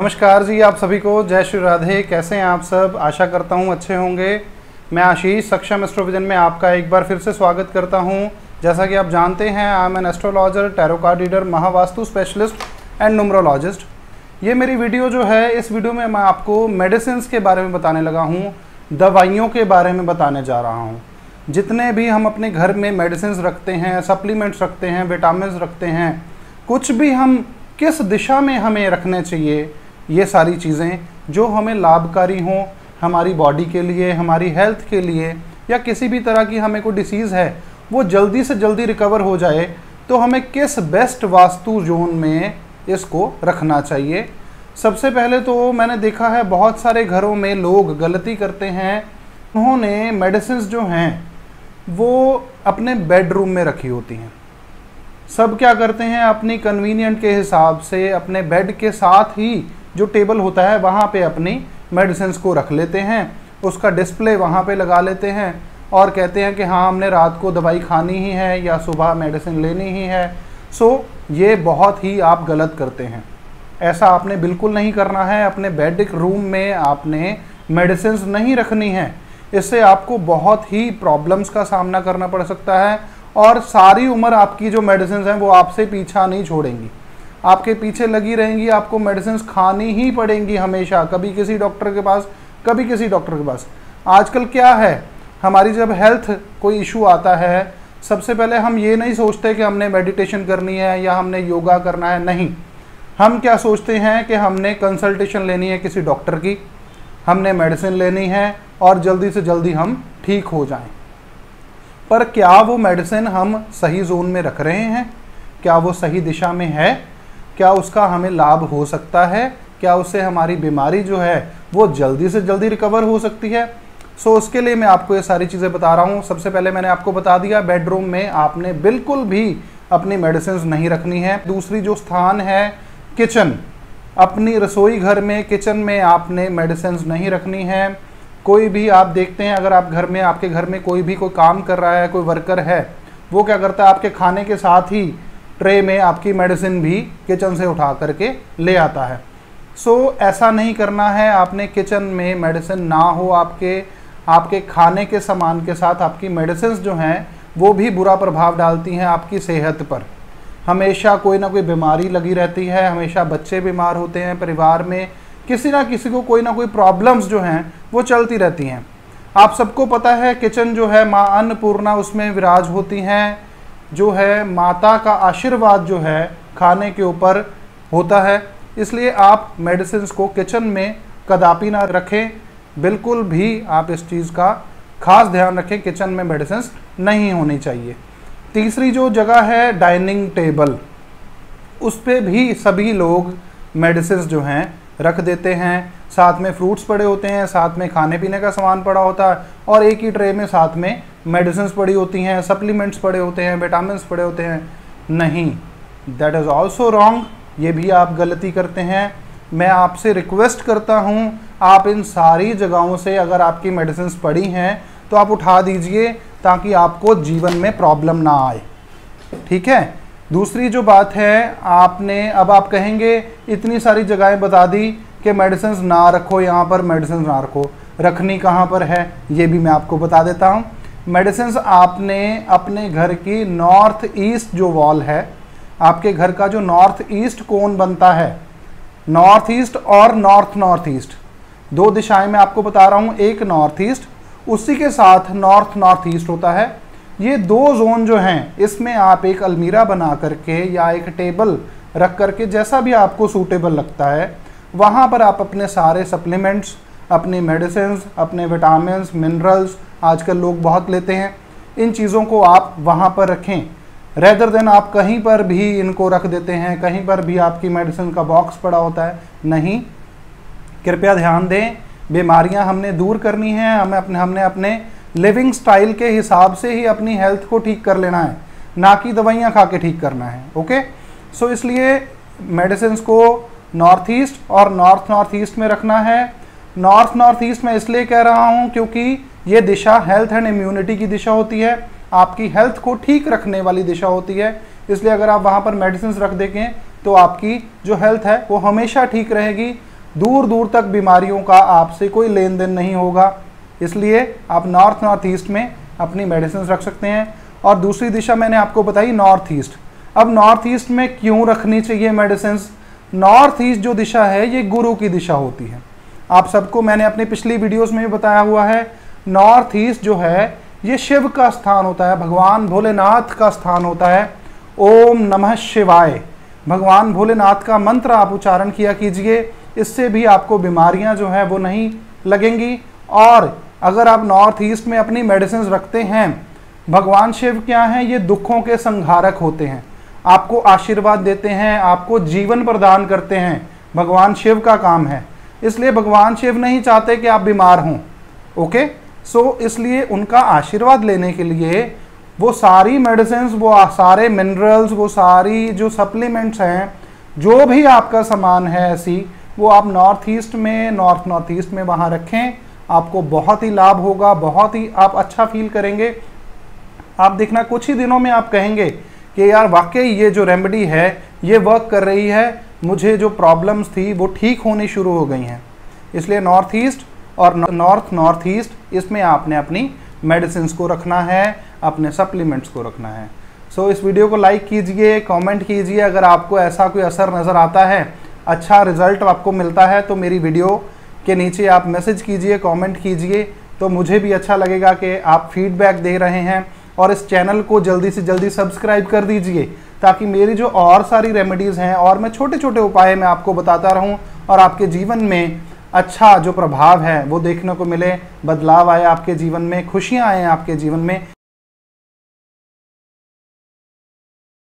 नमस्कार जी आप सभी को, जय श्री राधे। कैसे हैं आप सब? आशा करता हूँ अच्छे होंगे। मैं आशीष, सक्षम एस्ट्रोविजन में आपका एक बार फिर से स्वागत करता हूँ। जैसा कि आप जानते हैं I am an astrologer tarot card reader Mahavastu specialist and numerologist ये मेरी वीडियो जो है, इस वीडियो में मैं आपको मेडिसिन के बारे में बताने लगा हूँ, दवाइयों के बारे में बताने जा रहा हूँ। जितने भी हम अपने घर में मेडिसिन रखते हैं सप्लीमेंट्स रखते हैं विटामिन रखते हैं, कुछ भी हम किस दिशा में हमें रखने चाहिए ये सारी चीज़ें जो हमें लाभकारी हों हमारी बॉडी के लिए, हमारी हेल्थ के लिए या किसी भी तरह की हमें कोई डिसीज़ है, वो जल्दी से जल्दी रिकवर हो जाए तो हमें किस बेस्ट वास्तु जोन में इसको रखना चाहिए? सबसे पहले तो मैंने देखा है बहुत सारे घरों में लोग गलती करते हैं। उन्होंने मेडिसिन जो हैं, वो अपने बेडरूम में रखी होती हैं। सब क्या करते हैं? अपनी कन्वीनियंट के हिसाब से, अपने बेड के साथ ही जो टेबल होता है, वहाँ पे अपनी मेडिसिन को रख लेते हैं, उसका डिस्प्ले वहाँ पे लगा लेते हैं और कहते हैं कि हाँ हमने रात को दवाई खानी ही है या सुबह मेडिसिन लेनी ही है। सो, ये बहुत ही आप गलत करते हैं। ऐसा आपने बिल्कुल नहीं करना है। अपने बेड रूम में आपने मेडिसिन नहीं रखनी है। इससे आपको बहुत ही प्रॉब्लम्स का सामना करना पड़ सकता है और सारी उम्र आपकी जो मेडिसिन हैं, वो आपसे पीछा नहीं छोड़ेंगी। आपके पीछे लगी रहेंगी, आपको मेडिसिन खानी ही पड़ेंगी हमेशा, कभी किसी डॉक्टर के पास, कभी किसी डॉक्टर के पास। आजकल क्या है? हमारी जब हेल्थ कोई इशू आता है, सबसे पहले हम ये नहीं सोचते कि हमने मेडिटेशन करनी है या हमने योगा करना है, नहीं। हम क्या सोचते हैं कि हमने कंसल्टेशन लेनी है किसी डॉक्टर की, हमने मेडिसिन लेनी है और जल्दी से जल्दी हम ठीक हो जाएँ। पर क्या वो मेडिसिन हम सही जोन में रख रहे हैं? क्या वो सही दिशा में है? क्या उसका हमें लाभ हो सकता है? क्या उससे हमारी बीमारी जो है वो जल्दी से जल्दी रिकवर हो सकती है? सो so, उसके लिए मैं आपको ये सारी चीज़ें बता रहा हूँ। सबसे पहले मैंने आपको बता दिया बेडरूम में आपने बिल्कुल भी अपनी मेडिसिन नहीं रखनी है। दूसरी जो स्थान है किचन अपनी रसोई घर में किचन में आपने मेडिसिन नहीं रखनी है। कोई भी आप देखते हैं अगर आप घर में आपके घर में कोई भी कोई काम कर रहा है कोई वर्कर है वो क्या करता है? आपके खाने के साथ ही ट्रे में आपकी मेडिसिन भी किचन से उठा करके ले आता है। सो so, ऐसा नहीं करना है आपने किचन में मेडिसिन ना हो आपके आपके खाने के सामान के साथ आपकी मेडिसिन जो हैं वो भी बुरा प्रभाव डालती हैं आपकी सेहत पर। हमेशा कोई ना कोई बीमारी लगी रहती है हमेशा बच्चे बीमार होते हैं परिवार में किसी ना किसी को कोई ना कोई प्रॉब्लम्स जो हैं वो चलती रहती हैं। आप सबको पता है किचन जो है माँ अन्नपूर्णा उसमें विराज होती हैं। जो है माता का आशीर्वाद जो है खाने के ऊपर होता है। इसलिए आप मेडिसिन को किचन में कदापि ना रखें। बिल्कुल भी आप इस चीज़ का खास ध्यान रखें। किचन में मेडिसिन नहीं होनी चाहिए। तीसरी जो जगह है डाइनिंग टेबल उस पर भी सभी लोग मेडिसिन जो हैं रख देते हैं। साथ में फ्रूट्स पड़े होते हैं, साथ में खाने पीने का सामान पड़ा होता है और एक ही ट्रे में साथ में मेडिसिन पड़ी होती हैं सप्लीमेंट्स पड़े होते हैं विटामिन पड़े होते हैं। नहीं दैट इज़ ऑल्सो रॉन्ग ये भी आप गलती करते हैं। मैं आपसे रिक्वेस्ट करता हूँ, आप इन सारी जगहों से अगर आपकी मेडिसिन पड़ी हैं तो आप उठा दीजिए ताकि आपको जीवन में प्रॉब्लम ना आए। ठीक है? दूसरी जो बात है, आपने, अब आप कहेंगे, इतनी सारी जगहें बता दी कि मेडिसिन ना रखो, यहाँ पर मेडिसिन ना रखो। रखनी कहाँ पर है, ये भी मैं आपको बता देता हूँ। मेडिसिन आपने अपने घर की नॉर्थ ईस्ट जो वॉल है, आपके घर का जो नॉर्थ ईस्ट कोन बनता है नॉर्थ ईस्ट और नॉर्थ नॉर्थ ईस्ट दो दिशाएँ मैं आपको बता रहा हूँ, एक नॉर्थ ईस्ट उसी के साथ नॉर्थ नॉर्थ ईस्ट होता है ये दो जोन जो हैं, इसमें आप एक अलमीरा बना करके या एक टेबल रख करके जैसा भी आपको सूटेबल लगता है, वहाँ पर आप अपने सारे सप्लीमेंट्स अपनी मेडिसिन अपने विटामिन मिनरल्स आजकल लोग बहुत लेते हैं, इन चीज़ों को आप वहाँ पर रखें। रेदर देन आप कहीं पर भी इनको रख देते हैं, कहीं पर भी आपकी मेडिसिन का बॉक्स पड़ा होता है, नहीं। कृपया ध्यान दें, बीमारियाँ हमने दूर करनी है, हमें अपने, हमने अपने लिविंग स्टाइल के हिसाब से ही अपनी हेल्थ को ठीक कर लेना है ना कि दवाइयाँ खा के ठीक करना है ओके सो so, इसलिए मेडिसिन को नॉर्थ ईस्ट और नॉर्थ नॉर्थ ईस्ट में रखना है। नॉर्थ नॉर्थ ईस्ट में इसलिए कह रहा हूँ क्योंकि ये दिशा हेल्थ एंड इम्यूनिटी की दिशा होती है। आपकी हेल्थ को ठीक रखने वाली दिशा होती है। इसलिए अगर आप वहाँ पर मेडिसिन रख देंगे तो आपकी जो हेल्थ है वो हमेशा ठीक रहेगी। दूर दूर तक बीमारियों का आपसे कोई लेन देन नहीं होगा। इसलिए आप नॉर्थ नॉर्थ ईस्ट में अपनी मेडिसिन रख सकते हैं। और दूसरी दिशा मैंने आपको बताई नॉर्थ ईस्ट अब नॉर्थ ईस्ट में क्यों रखनी चाहिए मेडिसिन नॉर्थ ईस्ट जो दिशा है, ये गुरु की दिशा होती है। आप सबको मैंने अपनी पिछली वीडियोस में भी बताया हुआ है नॉर्थ ईस्ट जो है, ये शिव का स्थान होता है, भगवान भोलेनाथ का स्थान होता है। ओम नमः शिवाय। भगवान भोलेनाथ का मंत्र आप उच्चारण किया कीजिए, इससे भी आपको बीमारियाँ जो है वो नहीं लगेंगी। और अगर आप नॉर्थ ईस्ट में अपनी मेडिसिन रखते हैं, भगवान शिव क्या हैं? ये दुखों के संहारक होते हैं। आपको आशीर्वाद देते हैं, आपको जीवन प्रदान करते हैं। भगवान शिव का काम है। इसलिए भगवान शिव नहीं चाहते कि आप बीमार हों, ओके? सो, इसलिए उनका आशीर्वाद लेने के लिए वो सारी मेडिसिन वो सारे मिनरल्स, वो सारी जो सप्लीमेंट्स हैं, जो भी आपका सामान है ऐसी, वो आप नॉर्थ ईस्ट में, नॉर्थ नॉर्थ ईस्ट में वहाँ रखें। आपको बहुत ही लाभ होगा बहुत ही आप अच्छा फील करेंगे। आप देखना कुछ ही दिनों में आप कहेंगे कि यार वाकई ये जो रेमेडी है ये वर्क कर रही है मुझे जो प्रॉब्लम्स थी वो ठीक होनी शुरू हो गई हैं। इसलिए नॉर्थ ईस्ट और नॉर्थ नॉर्थ ईस्ट इसमें आपने अपनी मेडिसिन को रखना है अपने सप्लीमेंट्स को रखना है। सो so, इस वीडियो को लाइक कीजिए कमेंट कीजिए अगर आपको ऐसा कोई असर नज़र आता है अच्छा रिज़ल्ट आपको मिलता है तो मेरी वीडियो के नीचे आप मैसेज कीजिए कमेंट कीजिए तो मुझे भी अच्छा लगेगा कि आप फीडबैक दे रहे हैं। और इस चैनल को जल्दी से जल्दी सब्सक्राइब कर दीजिए, ताकि मेरी जो और सारी रेमेडीज़ हैं, और मैं छोटे छोटे उपाय मैं आपको बताता रहूँ, और आपके जीवन में अच्छा जो प्रभाव है, वो देखने को मिले। बदलाव आए आपके जीवन में, खुशियाँ आए आपके जीवन में।